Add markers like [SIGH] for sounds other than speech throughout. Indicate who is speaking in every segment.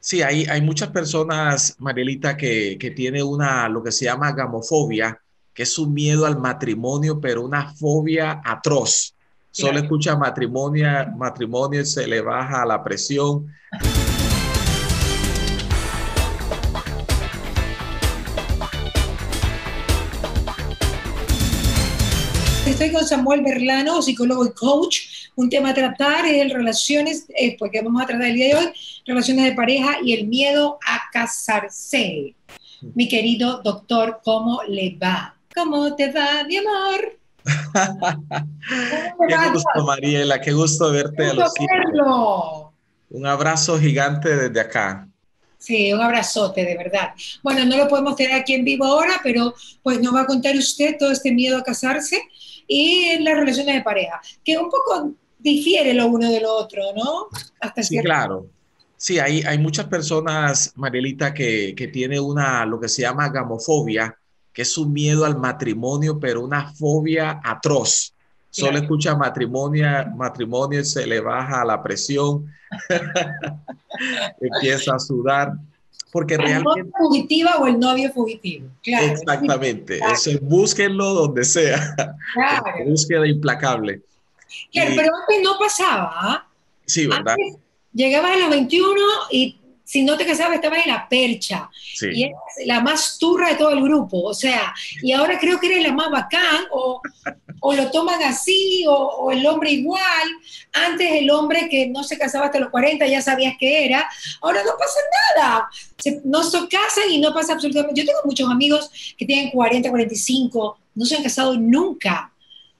Speaker 1: Sí, hay, hay muchas personas, Marielita, que, que tienen una, lo que se llama gamofobia, que es un miedo al matrimonio, pero una fobia atroz. Solo escucha matrimonio, matrimonio y se le baja la presión.
Speaker 2: Estoy con Samuel Berlano, psicólogo y coach. Un tema a tratar es relaciones, eh, porque vamos a tratar el día de hoy, relaciones de pareja y el miedo a casarse. Mi querido doctor, ¿cómo le va? ¿Cómo te va, mi amor? [LAUGHS]
Speaker 1: qué gusto, Mariela, qué gusto verte a los Un abrazo gigante desde acá.
Speaker 2: Sí, un abrazote, de verdad. Bueno, no lo podemos tener aquí en vivo ahora, pero pues nos va a contar usted todo este miedo a casarse y las relaciones de pareja, que un poco difiere lo uno de lo otro, ¿no?
Speaker 1: Hasta sí, claro. Sí, hay, hay muchas personas, Marielita, que, que tienen una, lo que se llama gamofobia, que es un miedo al matrimonio, pero una fobia atroz. Solo escucha matrimonio, matrimonio, se le baja la presión, [LAUGHS] empieza a sudar porque
Speaker 2: la
Speaker 1: realmente...
Speaker 2: fugitiva o el novio fugitivo.
Speaker 1: Claro. Exactamente. Eso, búsquenlo donde sea. Claro. [LAUGHS] Búsqueda implacable.
Speaker 2: Claro, pero antes no pasaba. ¿ah?
Speaker 1: Sí, ¿verdad?
Speaker 2: llegabas a los 21 y si no te casabas estabas en la percha. Y eres la más turra de todo el grupo. O sea, y ahora creo que eres la más bacán o, o lo toman así o, el hombre igual. Antes el hombre que no se casaba hasta los 40 ya sabías que era. Ahora no pasa nada. no se casan y no pasa absolutamente. Yo tengo muchos amigos que tienen 40, 45, no se han casado nunca.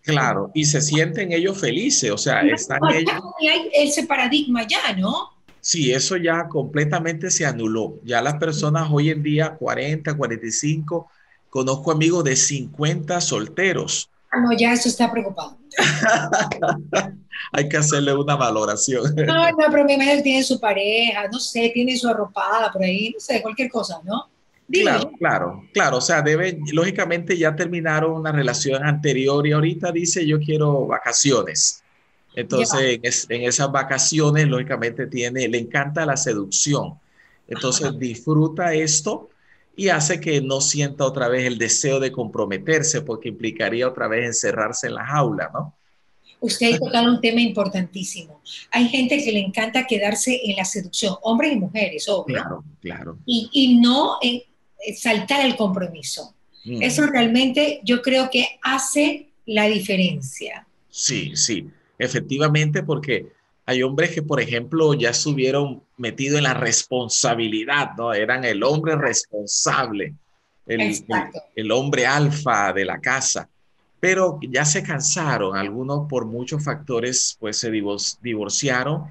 Speaker 1: Claro, y se sienten ellos felices, o sea, están ellos...
Speaker 2: Hay ese paradigma ya, ¿no?
Speaker 1: Sí, eso ya completamente se anuló. Ya las personas hoy en día, 40, 45, conozco amigos de 50 solteros.
Speaker 2: Ah, no, ya eso está preocupado. [LAUGHS]
Speaker 1: Hay que hacerle una valoración.
Speaker 2: No, no, pero mi madre tiene su pareja, no sé, tiene su arropada por ahí, no sé, cualquier cosa, ¿no?
Speaker 1: Claro, claro, claro. O sea, deben, lógicamente ya terminaron una relación anterior y ahorita dice yo quiero vacaciones. Entonces, en, esas vacaciones, lógicamente, tiene, le encanta la seducción. Entonces, disfruta esto y hace que no sienta otra vez el deseo de comprometerse, porque implicaría otra vez encerrarse en la jaula, ¿no?
Speaker 2: Usted ha tocado un tema importantísimo. Hay gente que le encanta quedarse en la seducción, hombres y mujeres, obvio.
Speaker 1: Claro, claro.
Speaker 2: Y, no eh, saltar el compromiso. Mm. Eso realmente yo creo que hace la diferencia.
Speaker 1: Sí, sí efectivamente, porque hay hombres que, por ejemplo, ya estuvieron metidos en la responsabilidad, ¿no? Eran el hombre responsable, el, el, hombre alfa de la casa, pero ya se cansaron, algunos por muchos factores, pues se divorciaron.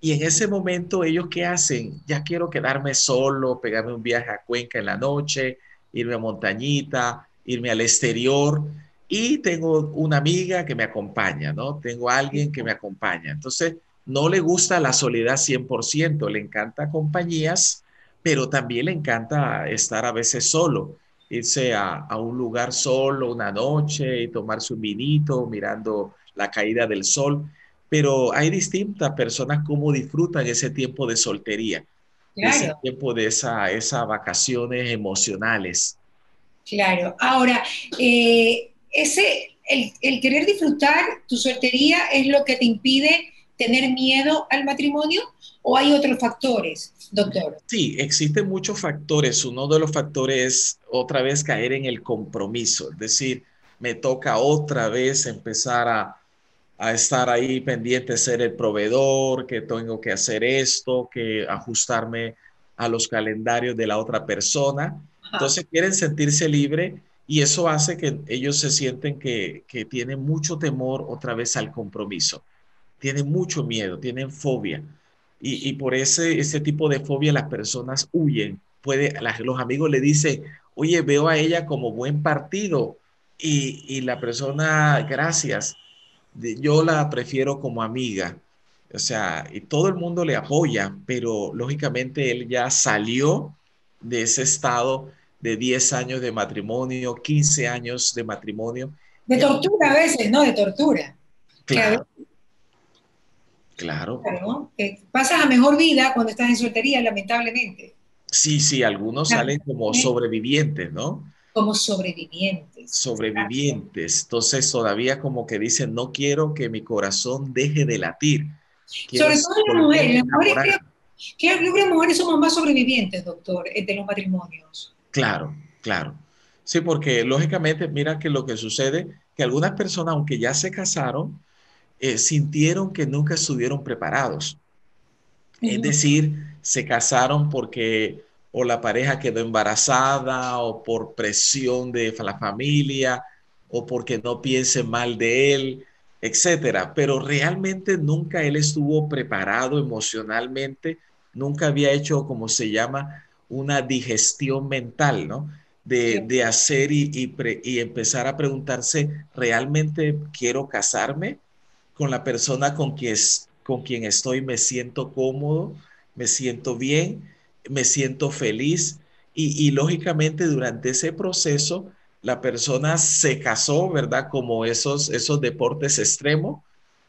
Speaker 1: Y en ese momento ellos qué hacen? Ya quiero quedarme solo, pegarme un viaje a Cuenca en la noche, irme a montañita, irme al exterior y tengo una amiga que me acompaña, ¿no? Tengo alguien que me acompaña. Entonces, no le gusta la soledad 100%, le encanta compañías, pero también le encanta estar a veces solo, irse a, un lugar solo una noche y tomarse un vinito mirando la caída del sol. Pero hay distintas personas cómo disfrutan ese tiempo de soltería, ese tiempo de esa, esas vacaciones emocionales.
Speaker 2: Claro. Ahora, eh, ese, el, querer disfrutar tu soltería es lo que te impide tener miedo al matrimonio o hay otros factores, doctor?
Speaker 1: Sí, existen muchos factores. Uno de los factores es otra vez caer en el compromiso, es decir, me toca otra vez empezar a, estar ahí pendiente, ser el proveedor, que tengo que hacer esto, que ajustarme a los calendarios de la otra persona. Entonces quieren sentirse libre y eso hace que ellos se sienten que, tienen mucho temor otra vez al compromiso. Tienen mucho miedo, tienen fobia. Y, por ese, ese tipo de fobia las personas huyen. Puede, los amigos le dicen, oye, veo a ella como buen partido. Y, y la persona, gracias, yo la prefiero como amiga. O sea, y todo el mundo le apoya, pero lógicamente él ya salió de ese estado de 10 años de matrimonio, 15 años de matrimonio.
Speaker 2: De tortura a veces, ¿no? De tortura.
Speaker 1: Claro. Claro.
Speaker 2: pasas a mejor vida cuando estás en soltería, lamentablemente.
Speaker 1: Sí, sí, algunos salen como sobrevivientes, ¿no?
Speaker 2: Como sobrevivientes.
Speaker 1: Sobrevivientes. Entonces todavía como que dicen, no quiero que mi corazón deje de latir.
Speaker 2: Sobre todo las mujeres. Las mujeres creo, creo, que las mujeres somos más sobrevivientes, doctor, de los matrimonios.
Speaker 1: Claro, claro. Sí, porque lógicamente, mira que lo que sucede, que algunas personas, aunque ya se casaron, eh, sintieron que nunca estuvieron preparados. Es decir, se casaron porque o la pareja quedó embarazada o por presión de la familia o porque no piense mal de él, etcétera. Pero realmente nunca él estuvo preparado emocionalmente, nunca había hecho, como se llama, una digestión mental, ¿no? De, hacer y, y, empezar a preguntarse, ¿realmente quiero casarme con la persona con quien, con quien estoy? ¿Me siento cómodo? ¿Me siento bien? ¿Me siento feliz? Y, y lógicamente durante ese proceso, la persona se casó, ¿verdad? Como esos, esos deportes extremos,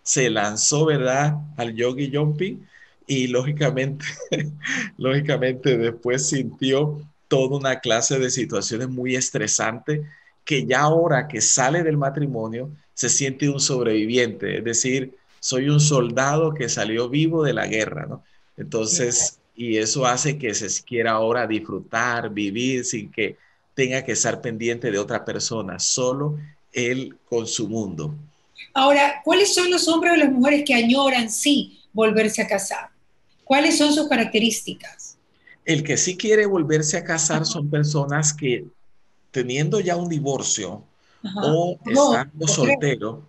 Speaker 1: se lanzó, ¿verdad? Al yogi jumping y lógicamente, [LAUGHS] lógicamente después sintió toda una clase de situaciones muy estresantes que ya ahora que sale del matrimonio se siente un sobreviviente, es decir, soy un soldado que salió vivo de la guerra, ¿no? Entonces, y eso hace que se quiera ahora disfrutar, vivir sin que tenga que estar pendiente de otra persona, solo él con su mundo.
Speaker 2: Ahora, ¿cuáles son los hombres o las mujeres que añoran sí volverse a casar? ¿Cuáles son sus características?
Speaker 1: El que sí quiere volverse a casar son personas que teniendo ya un divorcio o estando soltero,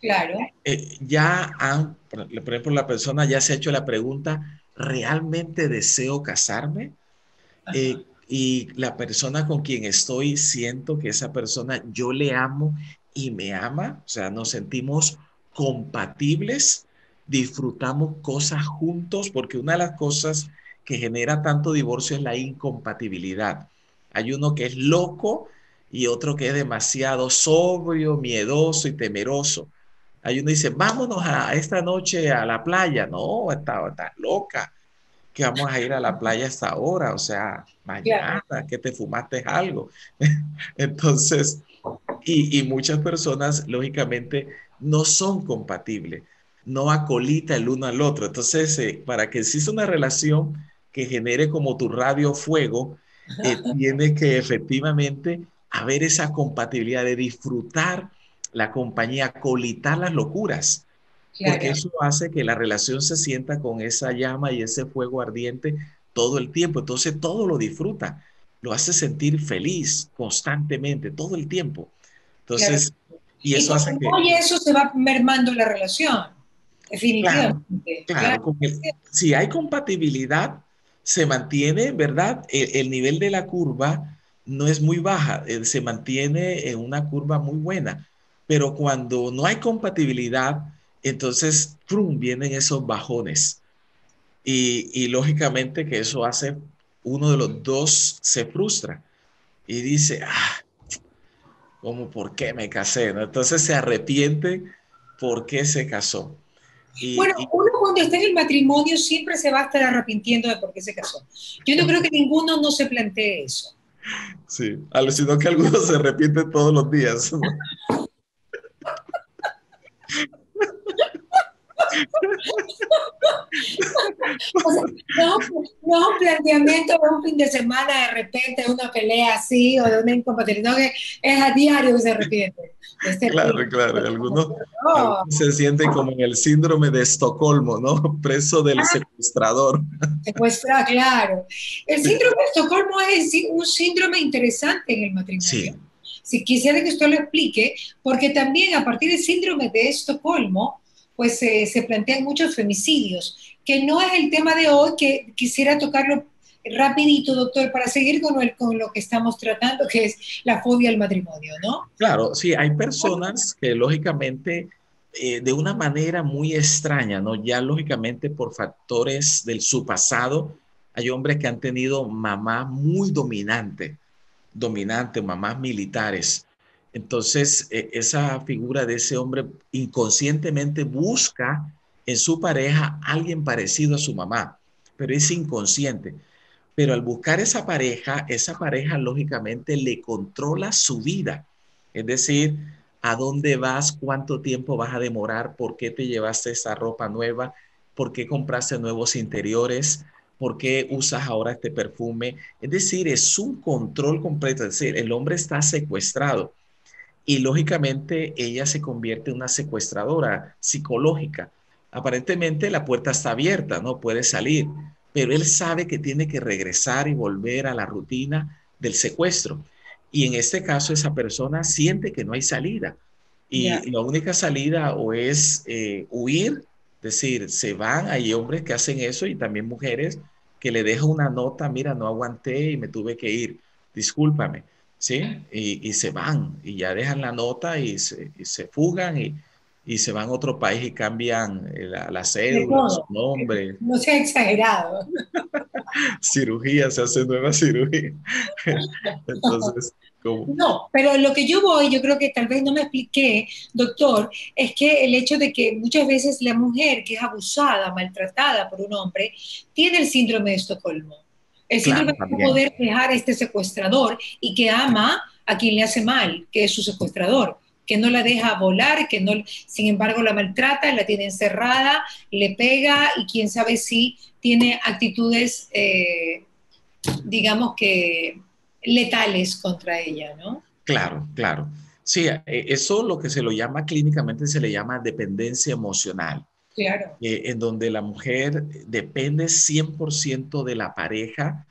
Speaker 2: claro.
Speaker 1: Eh, ya han, por ejemplo, la persona ya se ha hecho la pregunta, ¿realmente deseo casarme? Eh, y la persona con quien estoy, siento que esa persona yo le amo y me ama, o sea, nos sentimos compatibles disfrutamos cosas juntos, porque una de las cosas que genera tanto divorcio es la incompatibilidad. Hay uno que es loco y otro que es demasiado sobrio, miedoso y temeroso. Hay uno que dice, vámonos a esta noche a la playa. No, está, está loca, que vamos a ir a la playa esta hora, o sea, mañana, que te fumaste algo. [LAUGHS] Entonces, y, y muchas personas, lógicamente, no son compatibles no acolita el uno al otro. Entonces, eh, para que exista una relación que genere como tu radio fuego, eh, [LAUGHS] tiene que efectivamente haber esa compatibilidad de disfrutar la compañía, colitar las locuras, porque eso hace que la relación se sienta con esa llama y ese fuego ardiente todo el tiempo. Entonces, todo lo disfruta, lo hace sentir feliz constantemente, todo el tiempo. Entonces, y eso hace que...
Speaker 2: Y eso se va mermando la relación. Definitivamente.
Speaker 1: Claro, si hay compatibilidad, se mantiene, ¿verdad? El, nivel de la curva no es muy baja, eh, se mantiene en una curva muy buena. Pero cuando no hay compatibilidad, entonces ¡prum! vienen esos bajones. Y, y lógicamente que eso hace uno de los dos se frustra y dice, ah, ¿cómo por qué me casé? Entonces se arrepiente por qué se casó
Speaker 2: bueno, uno cuando está en el matrimonio siempre se va a estar arrepintiendo de por qué se casó. Yo no creo que ninguno no se plantee eso.
Speaker 1: Sí, sino que algunos se arrepienten todos los días.
Speaker 2: no, [LAUGHS] no un planteamiento de un fin de semana de repente, una pelea así o de una incompatibilidad, que es a diario que se arrepiente.
Speaker 1: Este claro, claro, algunos, se sienten como en el síndrome de Estocolmo, ¿no? [LAUGHS] Preso del ah. secuestrador.
Speaker 2: Secuestra, claro. El síndrome de Estocolmo es un síndrome interesante en el matrimonio. Sí. Si quisiera que usted lo explique, porque también a partir del síndrome de Estocolmo, pues se plantean muchos femicidios, que no es el tema de hoy, que quisiera tocarlo rapidito, doctor, para seguir con, el, con lo que estamos tratando, que es la fobia al matrimonio, ¿no?
Speaker 1: Claro, sí, hay personas que lógicamente eh, de una manera muy extraña, ¿no? Ya lógicamente por factores del su pasado, hay hombres que han tenido mamá muy dominante, dominante, mamás militares, entonces, e, esa figura de ese hombre inconscientemente busca en su pareja alguien parecido a su mamá, pero es inconsciente. Pero al buscar esa pareja, esa pareja lógicamente le controla su vida. Es decir, a dónde vas, cuánto tiempo vas a demorar, por qué te llevaste esa ropa nueva, por qué compraste nuevos interiores, por qué usas ahora este perfume. Es decir, es un control completo. Es decir, el hombre está secuestrado y lógicamente ella se convierte en una secuestradora psicológica. Aparentemente la puerta está abierta, no puede salir, pero él sabe que tiene que regresar y volver a la rutina del secuestro. Y en este caso esa persona siente que no hay salida. Y la única salida o es eh, huir, es decir, se van, hay hombres que hacen eso y también mujeres que le dejan una nota, mira, no aguanté y me tuve que ir, discúlpame, ¿sí? Y, se van y ya dejan la nota y se, fugan y, se van a otro país y cambian la, la cédula, su nombre.
Speaker 2: No sea exagerado. [LAUGHS]
Speaker 1: cirugía, se hace nueva cirugía. [LAUGHS]
Speaker 2: Entonces, no, pero lo que yo voy, yo creo que tal vez no me expliqué, doctor, es que el hecho de que muchas veces la mujer que es abusada, maltratada por un hombre, tiene el síndrome de Estocolmo. El síndrome de poder dejar a este secuestrador y que ama a quien le hace mal, que es su secuestrador que no la deja volar, que no, sin embargo la maltrata, la tiene encerrada, le pega y quién sabe si tiene actitudes, eh, digamos que letales contra ella, ¿no?
Speaker 1: Claro, claro. Sí, eh, eso lo que se lo llama clínicamente se le llama dependencia emocional.
Speaker 2: Claro.
Speaker 1: Eh, en donde la mujer depende 100% de la pareja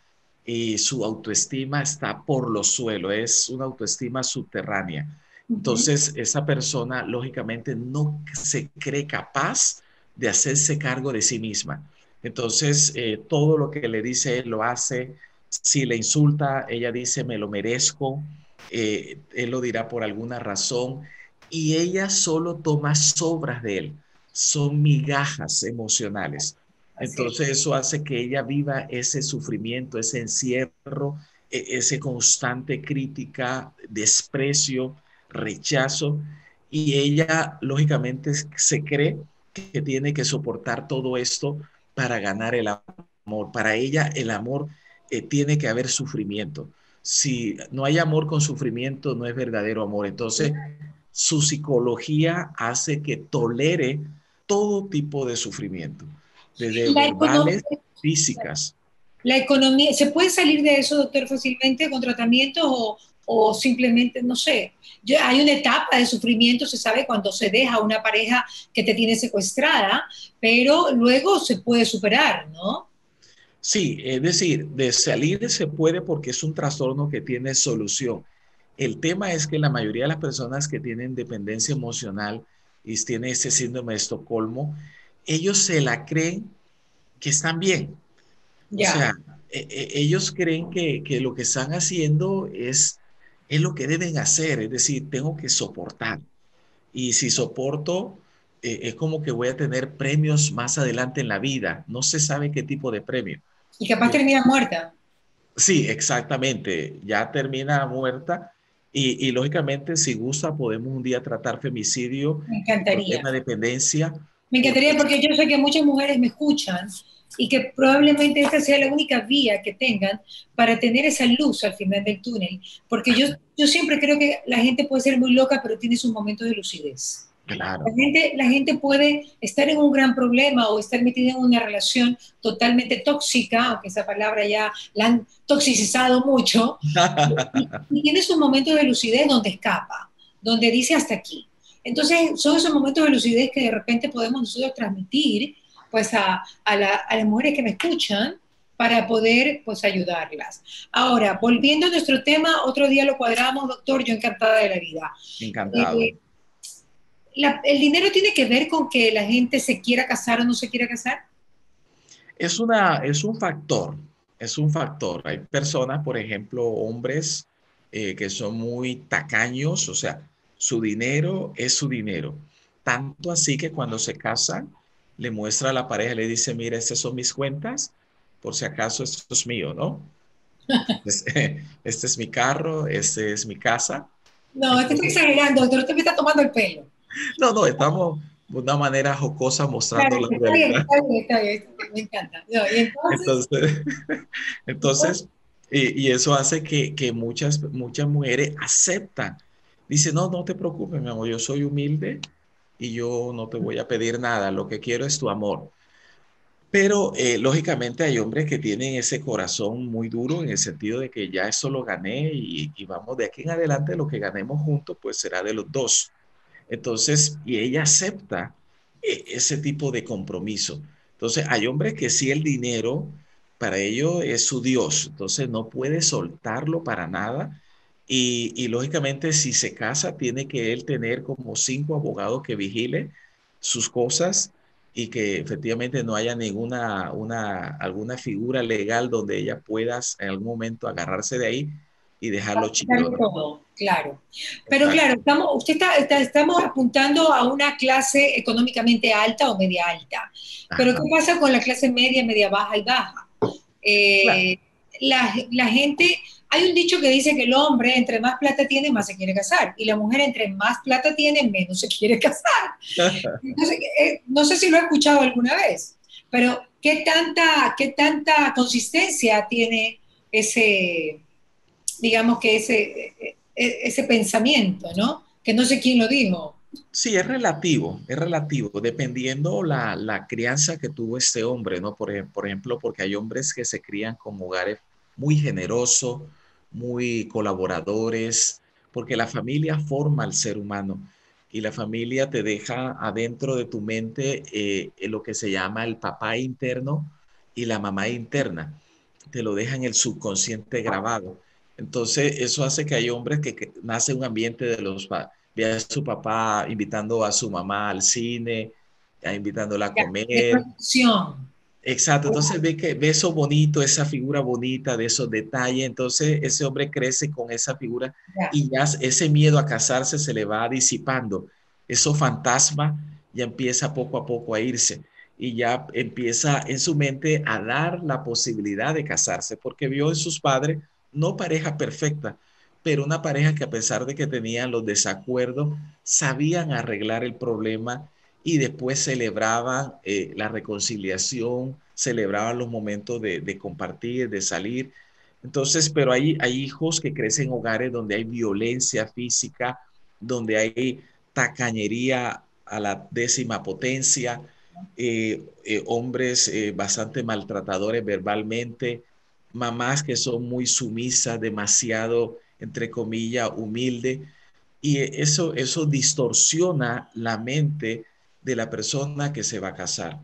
Speaker 1: y su autoestima está por los suelos, es una autoestima subterránea. Entonces, esa persona lógicamente no se cree capaz de hacerse cargo de sí misma. Entonces, eh, todo lo que le dice él lo hace, si le insulta, ella dice, me lo merezco. Eh, él lo dirá por alguna razón. Y ella solo toma sobras de él. Son migajas emocionales. Entonces eso hace que ella viva ese sufrimiento, ese encierro, e, ese constante crítica, desprecio, rechazo. Y ella, lógicamente, se cree que tiene que soportar todo esto para ganar el amor. Para ella, el amor eh, tiene que haber sufrimiento. Si no hay amor con sufrimiento, no es verdadero amor. Entonces, su psicología hace que tolere todo tipo de sufrimiento, desde verbales, físicas.
Speaker 2: La economía, ¿se puede salir de eso, doctor, fácilmente con tratamiento o, o simplemente, no sé, hay una etapa de sufrimiento, se sabe cuando se deja una pareja que te tiene secuestrada, pero luego se puede superar, ¿no?
Speaker 1: Sí, es decir, de salir se puede porque es un trastorno que tiene solución. El tema es que la mayoría de las personas que tienen dependencia emocional y tienen ese síndrome de Estocolmo, ellos se la creen que están bien. O sea, e, e, ellos creen que, lo que están haciendo es, es lo que deben hacer, es decir, tengo que soportar. Y si soporto, eh, es como que voy a tener premios más adelante en la vida. No se sabe qué tipo de premio.
Speaker 2: Y capaz termina muerta.
Speaker 1: Sí, exactamente. Ya termina muerta. Y, lógicamente, si gusta, podemos un día tratar femicidio.
Speaker 2: Me encantaría.
Speaker 1: Una dependencia.
Speaker 2: Me encantaría porque yo sé que muchas mujeres me escuchan y que probablemente esta sea la única vía que tengan para tener esa luz al final del túnel. Porque yo, yo siempre creo que la gente puede ser muy loca, pero tiene sus momentos de lucidez. La, gente, la gente puede estar en un gran problema o estar metida en una relación totalmente tóxica, aunque esa palabra ya la han toxicizado mucho, [LAUGHS] y, tiene sus momentos de lucidez donde escapa, donde dice hasta aquí. Entonces, son esos momentos de lucidez que de repente podemos nosotros transmitir pues, a, a, las mujeres que me escuchan para poder pues ayudarlas. Ahora, volviendo a nuestro tema, otro día lo cuadramos, doctor, yo encantada de la vida.
Speaker 1: Encantado. Eh,
Speaker 2: ¿el dinero tiene que ver con que la gente se quiera casar o no se quiera casar?
Speaker 1: Es, una, es un factor, es un factor. Hay personas, por ejemplo, hombres eh, que son muy tacaños, o sea, su dinero es su dinero. Tanto así que cuando se casan, le muestra a la pareja, le dice, mira, estas son mis cuentas, por si acaso esto es mío, ¿no? [LAUGHS] este, este es mi carro, este es mi casa.
Speaker 2: No, estoy exagerando, doctor, te me está tomando el pelo.
Speaker 1: No, no, estamos, una manera jocosa mostrando la realidad. me encanta. entonces, entonces, [LAUGHS] y, eso hace que, que, muchas, muchas mujeres aceptan. Dice, no, no te preocupes, mi amor, yo soy humilde y yo no te voy a pedir nada, lo que quiero es tu amor. Pero eh, lógicamente hay hombres que tienen ese corazón muy duro en el sentido de que ya eso lo gané y, y, vamos de aquí en adelante lo que ganemos juntos pues será de los dos. Entonces, y ella acepta e, ese tipo de compromiso. Entonces, hay hombres que sí el dinero para ellos es su Dios, entonces no puede soltarlo para nada. Y, y lógicamente si se casa, tiene que él tener como cinco abogados que vigile sus cosas y que efectivamente no haya ninguna una, alguna figura legal donde ella pueda en algún momento agarrarse de ahí y dejarlo
Speaker 2: chico. Claro. Pero claro, estamos, usted está, estamos apuntando a una clase económicamente alta o media alta. Pero ¿qué pasa con la clase media, media baja y baja? Eh, la, la, gente, hay un dicho que dice que el hombre entre más plata tiene, más se quiere casar. Y la mujer entre más plata tiene, menos se quiere casar. [LAUGHS] Entonces, eh, no sé si lo he escuchado alguna vez, pero ¿qué tanta, qué tanta consistencia tiene ese digamos que ese, e, e, ese pensamiento, ¿no? Que no sé quién lo dijo.
Speaker 1: Sí, es relativo, es relativo, dependiendo la, la crianza que tuvo este hombre, ¿no? Por, por ejemplo, porque hay hombres que se crían con hogares muy generosos, muy colaboradores, porque la familia forma al ser humano y la familia te deja adentro de tu mente eh, lo que se llama el papá interno y la mamá interna. Te lo deja en el subconsciente grabado. Entonces, eso hace que hay hombres que, nace un ambiente de los ve a su papá invitando a su mamá al cine, invitándola a comer. Exacto, entonces ve que ve eso bonito, esa figura bonita de esos detalles, entonces ese hombre crece con esa figura y ya ese miedo a casarse se le va disipando, eso fantasma ya empieza poco a poco a irse y ya empieza en su mente a dar la posibilidad de casarse porque vio en sus padres no pareja perfecta, pero una pareja que a pesar de que tenían los desacuerdos, sabían arreglar el problema y después celebraban eh, la reconciliación, celebraban los momentos de, compartir, de salir. Entonces, pero hay, hay hijos que crecen en hogares donde hay violencia física, donde hay tacañería a la décima potencia, eh, eh, hombres bastante maltratadores verbalmente, mamás que son muy sumisas, demasiado, entre comillas, humilde, y eso, eso distorsiona la mente de la persona que se va a casar,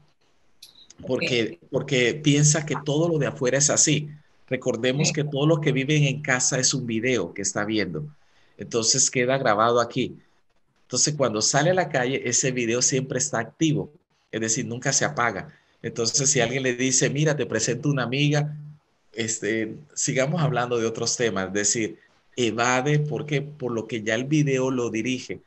Speaker 1: porque, porque piensa que todo lo de afuera es así. Recordemos que todo lo que viven en casa es un video que está viendo, entonces queda grabado aquí. Entonces, cuando sale a la calle, ese video siempre está activo, es decir, nunca se apaga. Entonces, si alguien le dice, mira, te presento una amiga, este, sigamos hablando de otros temas, es decir, evade porque por lo que ya el video lo dirige,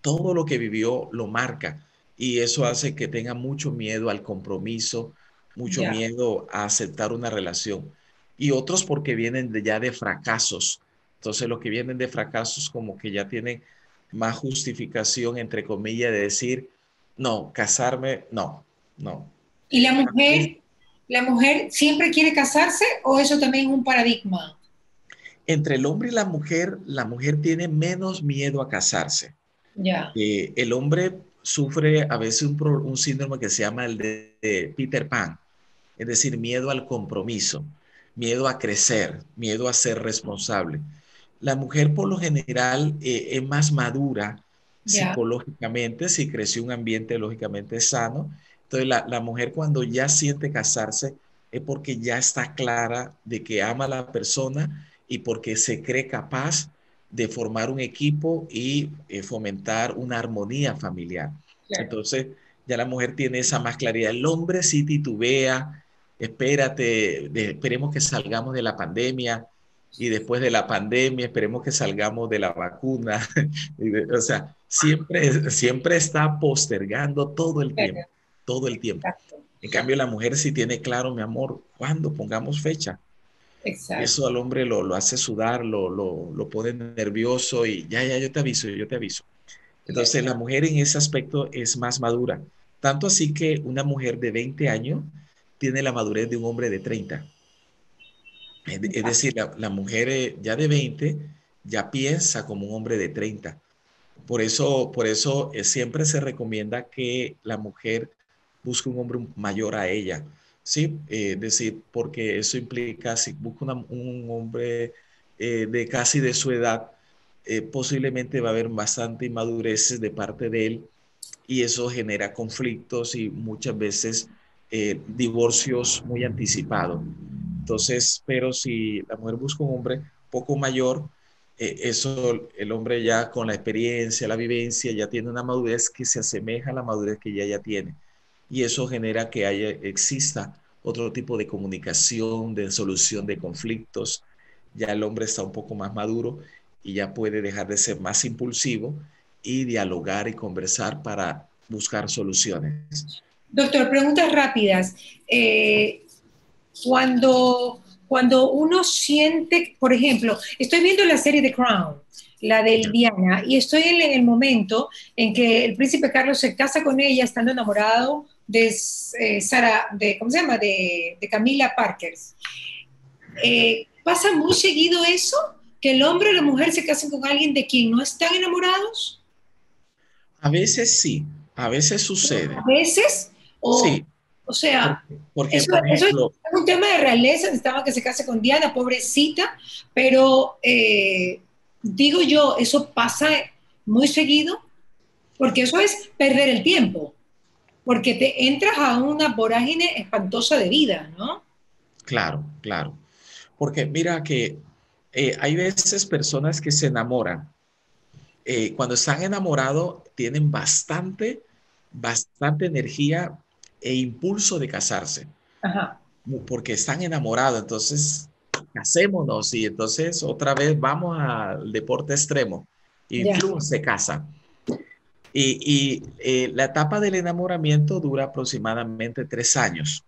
Speaker 1: todo lo que vivió lo marca y eso hace que tenga mucho miedo al compromiso, mucho miedo a aceptar una relación y otros porque vienen de, ya de fracasos. Entonces los que vienen de fracasos como que ya tienen más justificación entre comillas de decir, no, casarme, no, no.
Speaker 2: Y la mujer ¿La mujer siempre quiere casarse o eso también es un paradigma?
Speaker 1: Entre el hombre y la mujer, la mujer tiene menos miedo a casarse. Ya. Eh, el hombre sufre a veces un, síndrome que se llama el de, Peter Pan, es decir, miedo al compromiso, miedo a crecer, miedo a ser responsable. La mujer por lo general eh, es más madura psicológicamente, si creció un ambiente lógicamente sano, entonces, la, mujer cuando ya siente casarse es porque ya está clara de que ama a la persona y porque se cree capaz de formar un equipo y eh, fomentar una armonía familiar. Entonces, ya la mujer tiene esa más claridad. El hombre sí titubea, espérate, esperemos que salgamos de la pandemia y después de la pandemia esperemos que salgamos de la vacuna. [LAUGHS] o sea, siempre, siempre está postergando todo el tiempo todo el tiempo. En cambio, la mujer sí tiene claro, mi amor, cuando pongamos fecha. Eso al hombre lo, lo hace sudar, lo, lo, lo, pone nervioso y ya, ya, yo te aviso, yo te aviso. Entonces la mujer en ese aspecto es más madura. Tanto así que una mujer de 20 años tiene la madurez de un hombre de 30. Es, decir, la, mujer eh, ya de 20 ya piensa como un hombre de 30. Por eso, por eso eh, siempre se recomienda que la mujer busque un hombre mayor a ella. Sí, eh, decir, porque eso implica, si busca un hombre de casi de su edad, posiblemente va a haber bastante inmadureces de parte de él y eso genera conflictos y muchas veces eh, divorcios muy anticipados. Entonces, pero si la mujer busca un hombre poco mayor, eh, eso el hombre ya con la experiencia, la vivencia, ya tiene una madurez que se asemeja a la madurez que ella ya tiene. Y eso genera que haya, exista otro tipo de comunicación, de solución de conflictos. Ya el hombre está un poco más maduro y ya puede dejar de ser más impulsivo y dialogar y conversar para buscar soluciones.
Speaker 2: Doctor, preguntas rápidas. Eh, cuando, cuando uno siente, por ejemplo, estoy viendo la serie The Crown, la de Diana, y estoy en, el momento en que el príncipe Carlos se casa con ella estando enamorado de eh, Sara, de, ¿cómo se llama? De, Camila Parker. Eh, ¿Pasa muy seguido eso? ¿Que el hombre o la mujer se casen con alguien de quien no están enamorados?
Speaker 1: A veces sí, a veces sucede.
Speaker 2: A veces, o, sí. O sea, porque, eso, es un tema de realeza, necesitaba que se case con Diana, pobrecita, pero eh, digo yo, eso pasa muy seguido, porque eso es perder el tiempo, porque te entras a una vorágine espantosa de vida, ¿no?
Speaker 1: Claro, claro. Porque mira que eh, hay veces personas que se enamoran eh, cuando están enamorados, tienen bastante, bastante energía e impulso de casarse. Porque están enamorados, entonces casémonos y entonces otra vez vamos al deporte extremo y se casa. Y, eh, la etapa del enamoramiento dura aproximadamente tres años.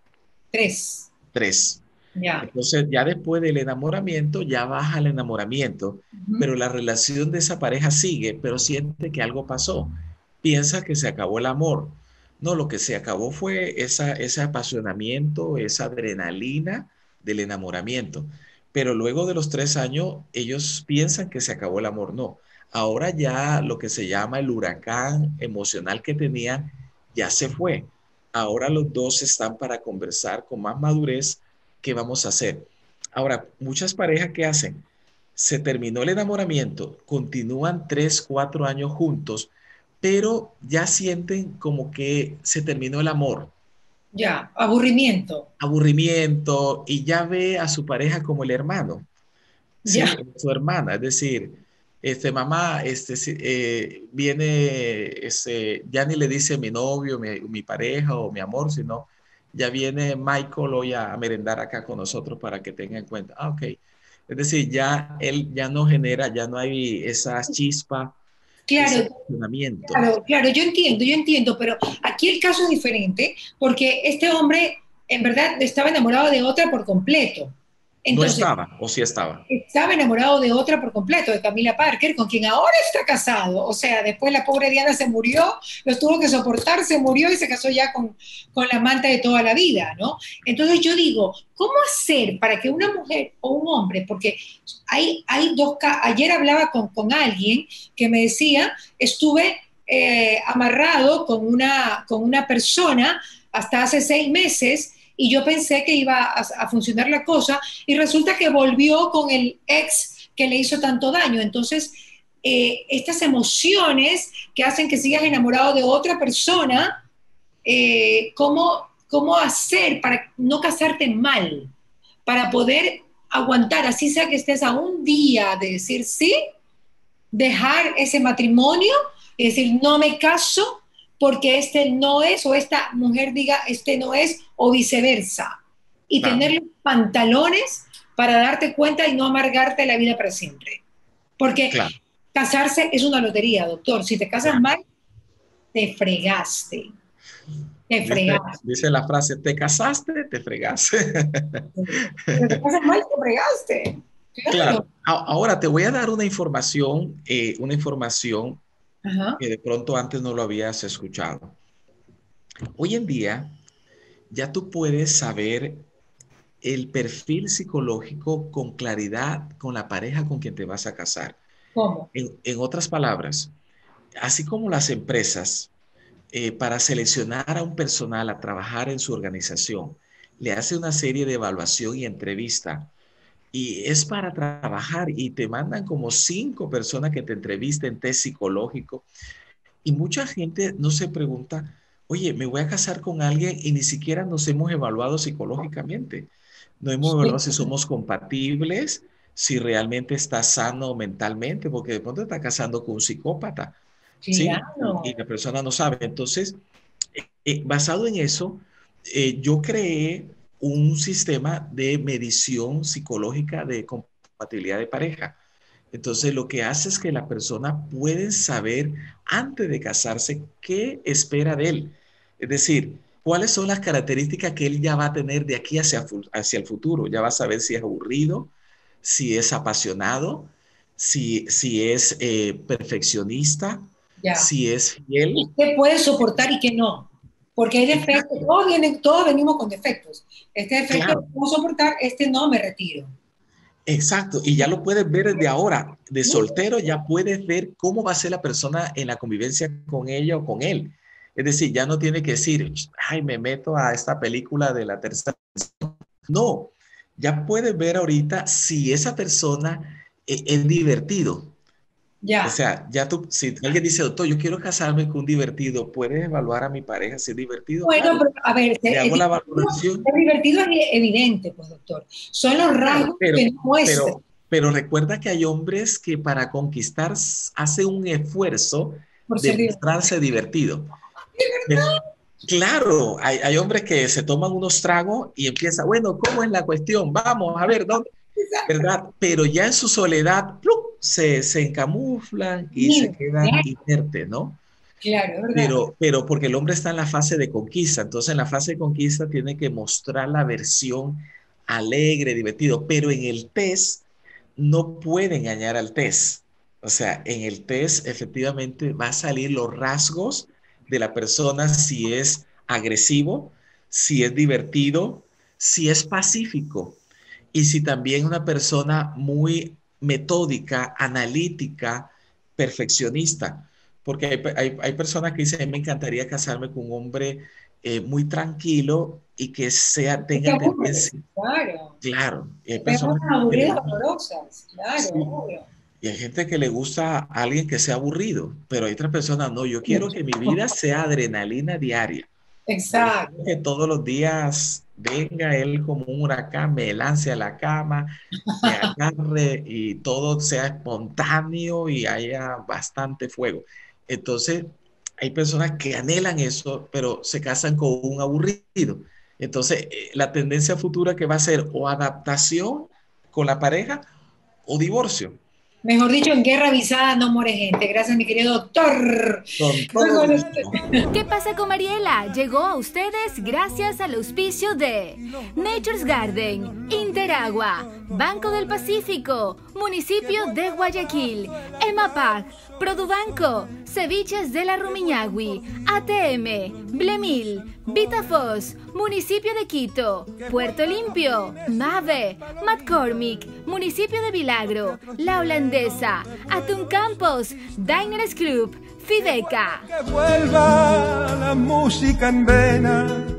Speaker 2: Tres.
Speaker 1: Tres. Entonces, ya después del enamoramiento, ya baja el enamoramiento, pero la relación de esa pareja sigue, pero siente que algo pasó. Piensa que se acabó el amor. No, lo que se acabó fue esa, ese apasionamiento, esa adrenalina del enamoramiento. Pero luego de los tres años, ellos piensan que se acabó el amor. No, ahora ya lo que se llama el huracán emocional que tenían ya se fue. Ahora los dos están para conversar con más madurez ¿qué vamos a hacer? Ahora, muchas parejas que hacen, se terminó el enamoramiento, continúan tres, cuatro años juntos, pero ya sienten como que se terminó el amor.
Speaker 2: Ya, aburrimiento.
Speaker 1: Aburrimiento, y ya ve a su pareja como el hermano, ya. su hermana, es decir, este mamá, este eh, viene, este, ya ni le dice mi novio, mi, mi pareja o mi amor, sino ya viene Michael hoy a merendar acá con nosotros para que tenga en cuenta. Ah, ok. Es decir, ya él ya no genera, ya no hay esa chispa.
Speaker 2: Claro, claro, claro, yo entiendo, yo entiendo, pero aquí el caso es diferente porque este hombre en verdad estaba enamorado de otra por completo
Speaker 1: no estaba, o sí estaba.
Speaker 2: Estaba enamorado de otra por completo, de Camila Parker, con quien ahora está casado. O sea, después la pobre Diana se murió, los tuvo que soportar, se murió y se casó ya con, con la amante de toda la vida, ¿no? Entonces yo digo, ¿cómo hacer para que una mujer o un hombre, porque hay, hay dos, ayer hablaba con, con alguien que me decía, estuve eh, amarrado con una, con una persona hasta hace seis meses, y yo pensé que iba a, funcionar la cosa y resulta que volvió con el ex que le hizo tanto daño. Entonces, eh, estas emociones que hacen que sigas enamorado de otra persona, eh, ¿cómo, ¿cómo hacer para no casarte mal? Para poder aguantar, así sea que estés a un día de decir sí, dejar ese matrimonio y decir no me caso porque este no es, o esta mujer diga este no es, o viceversa. Y tener pantalones para darte cuenta y no amargarte la vida para siempre. Porque casarse es una lotería, doctor. Si te casas mal, te fregaste. Te fregaste.
Speaker 1: Dice, la frase, te casaste, te fregaste.
Speaker 2: Si te casas mal, te fregaste.
Speaker 1: Claro. Ahora te voy a dar una información, eh, una información que de pronto antes no lo habías escuchado. Hoy en día ya tú puedes saber el perfil psicológico con claridad con la pareja con quien te vas a casar.
Speaker 2: ¿Cómo?
Speaker 1: En, otras palabras, así como las empresas, eh, para seleccionar a un personal a trabajar en su organización, le hace una serie de evaluación y entrevista. Y es para trabajar y te mandan como cinco personas que te entrevisten, test psicológico. Y mucha gente no se pregunta, oye, me voy a casar con alguien y ni siquiera nos hemos evaluado psicológicamente. No hemos evaluado si somos compatibles, si realmente está sano mentalmente, porque de pronto está casando con un psicópata. ¿sí? Y la persona no sabe. Entonces, eh, eh, basado en eso, eh, yo creé un sistema de medición psicológica de compatibilidad de pareja. Entonces, lo que hace es que la persona puede saber antes de casarse qué espera de él. Es decir, cuáles son las características que él ya va a tener de aquí hacia, hacia el futuro. Ya va a saber si es aburrido, si es apasionado, si, si es eh, perfeccionista, si es fiel.
Speaker 2: ¿Qué puede soportar y qué no? Porque hay defectos, todos, vienen, todos venimos con defectos. Este defecto lo puedo soportar, este no, me retiro.
Speaker 1: Exacto, y ya lo puedes ver desde ahora. De soltero ya puedes ver cómo va a ser la persona en la convivencia con ella o con él. Es decir, ya no tiene que decir, ay, me meto a esta película de la tercera. No, ya puedes ver ahorita si esa persona eh, es divertido.
Speaker 2: Ya.
Speaker 1: O sea, ya tú, si alguien dice, doctor, yo quiero casarme con un divertido, ¿puedes evaluar a mi pareja si es divertido?
Speaker 2: Bueno, pero a ver,
Speaker 1: es, hago la valoración.
Speaker 2: Es divertido es evidente, pues, doctor. Son los rasgos pero, que
Speaker 1: Pero, pero recuerda que hay hombres que para conquistar hace un esfuerzo de mostrarse divertido. Claro, hay, hay, hombres que se toman unos tragos y empieza, bueno, ¿cómo es la cuestión? Vamos a ver, ¿dónde? ¿verdad? Pero ya en su soledad Se, se encamuflan y se quedan inertes, ¿no?
Speaker 2: Claro, ¿verdad?
Speaker 1: Pero, pero porque el hombre está en la fase de conquista, entonces en la fase de conquista tiene que mostrar la versión alegre, divertido, pero en el test no puede engañar al test. O sea, en el test efectivamente va a salir los rasgos de la persona si es agresivo, si es divertido, si es pacífico y si también una persona muy metódica, analítica, perfeccionista, porque hay, personas que dicen, me encantaría casarme con un hombre eh, muy tranquilo y que sea, tenga
Speaker 2: tendencia. Claro.
Speaker 1: Claro.
Speaker 2: Y hay personas aburridas, claro,
Speaker 1: Y hay gente que le gusta a alguien que sea aburrido, pero hay otras personas, no, yo quiero que mi vida sea adrenalina diaria.
Speaker 2: Exacto.
Speaker 1: Que todos los días venga él como un huracán, me lance a la cama, me agarre y todo sea espontáneo y haya bastante fuego. Entonces, hay personas que anhelan eso, pero se casan con un aburrido. Entonces, eh, la tendencia futura que va a ser o adaptación con la pareja o divorcio.
Speaker 2: Mejor dicho, en guerra avisada no muere gente. Gracias, mi querido doctor.
Speaker 3: ¿Qué pasa con Mariela? Llegó a ustedes gracias al auspicio de Nature's Garden, Interagua, Banco del Pacífico, Municipio de Guayaquil, EMAPAC, Produbanco, Ceviches de la Rumiñahui, ATM, Blemil, Vitafos, Municipio de Quito, Puerto Limpio, Mave, McCormick, Municipio de Vilagro, La Holandesa, Atún Campos, Diners Club, Fideca.
Speaker 4: Que vuelva la música en vena